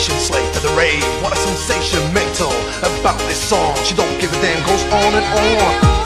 sensation slave to the rave. What a sensation mental about this song. She don't give a damn, goes on and on.